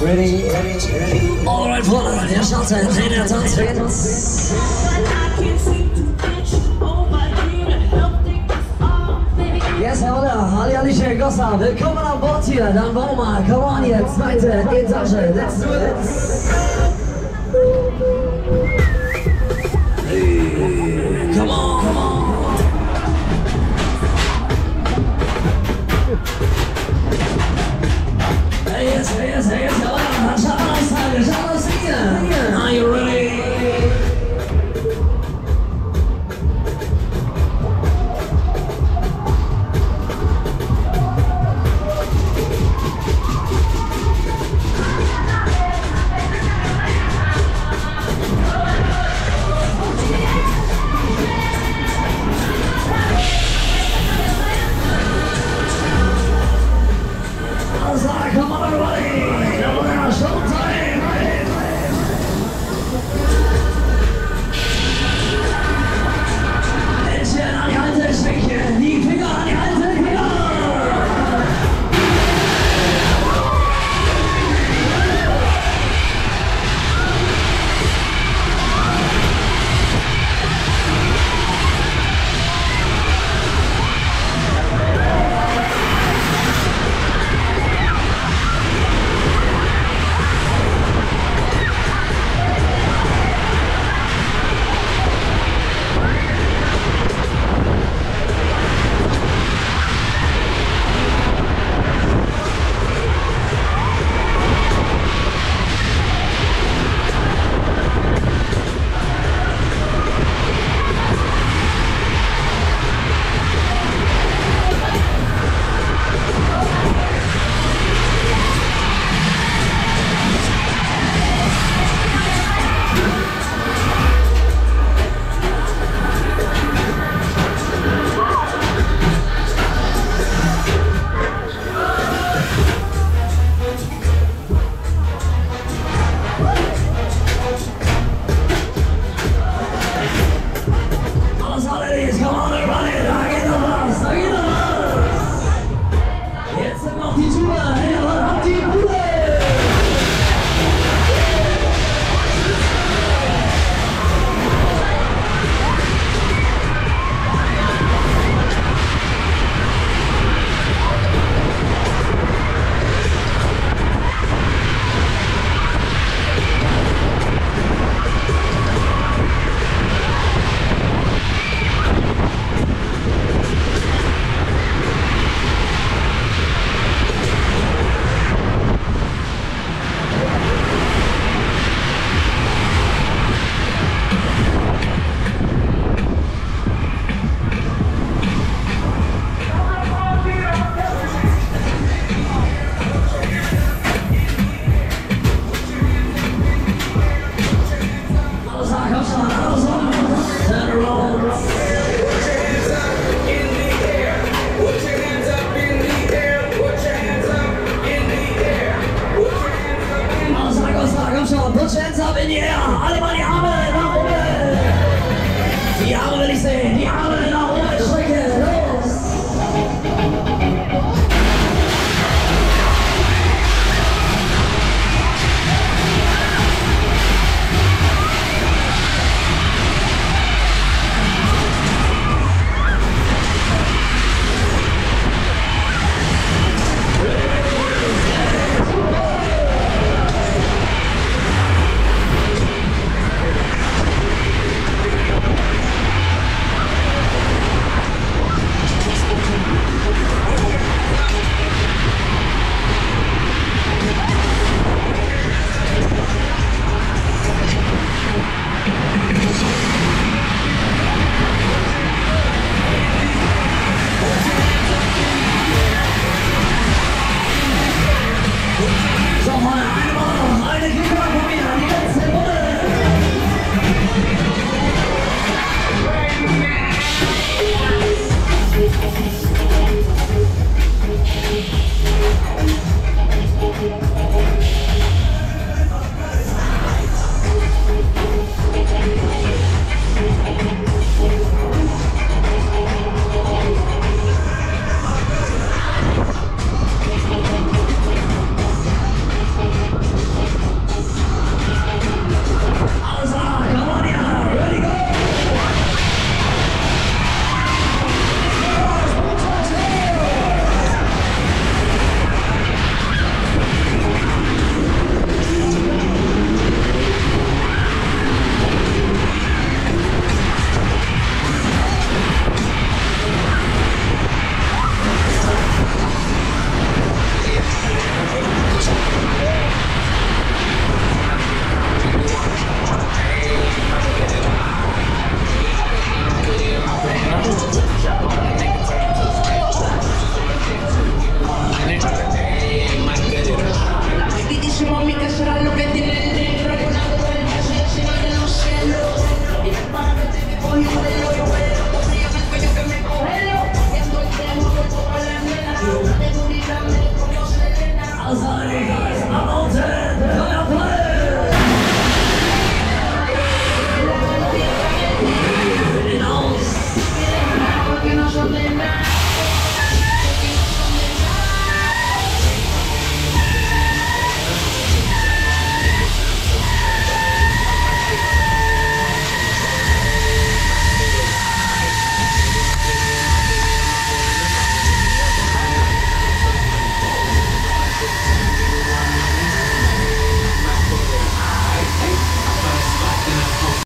Ready, ready, ready. Alright, Freunde, der Schanze, Trainer, Tanzfans. Yes, hola, Halli Alicia Gossa, willkommen an Bord hier, dann mal, come on hier, zweite Etage, let's do this. As honey goes, I'm on